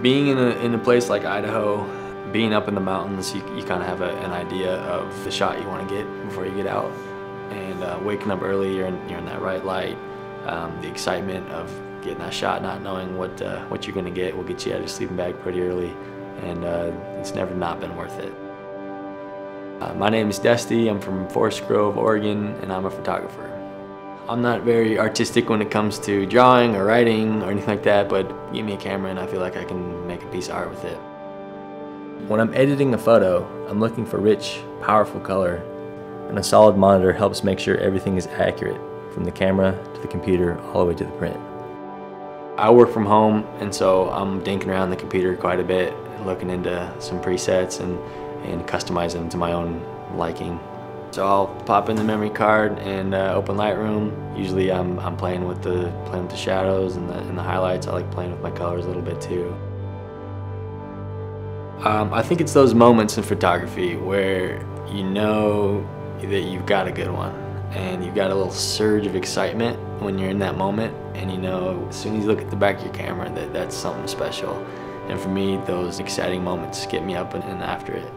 Being in a, in a place like Idaho, being up in the mountains, you, you kind of have a, an idea of the shot you want to get before you get out. And uh, waking up early, you're in, you're in that right light, um, the excitement of getting that shot, not knowing what, uh, what you're going to get will get you out of your sleeping bag pretty early. And uh, it's never not been worth it. Uh, my name is Dusty, I'm from Forest Grove, Oregon, and I'm a photographer. I'm not very artistic when it comes to drawing or writing or anything like that, but give me a camera and I feel like I can make a piece of art with it. When I'm editing a photo, I'm looking for rich, powerful color, and a solid monitor helps make sure everything is accurate, from the camera to the computer all the way to the print. I work from home, and so I'm dinking around the computer quite a bit, looking into some presets and, and customizing them to my own liking. So I'll pop in the memory card and uh, open Lightroom. Usually I'm, I'm playing with the playing with the shadows and the, and the highlights. I like playing with my colors a little bit too. Um, I think it's those moments in photography where you know that you've got a good one and you've got a little surge of excitement when you're in that moment and you know as soon as you look at the back of your camera that that's something special and for me those exciting moments get me up and, and after it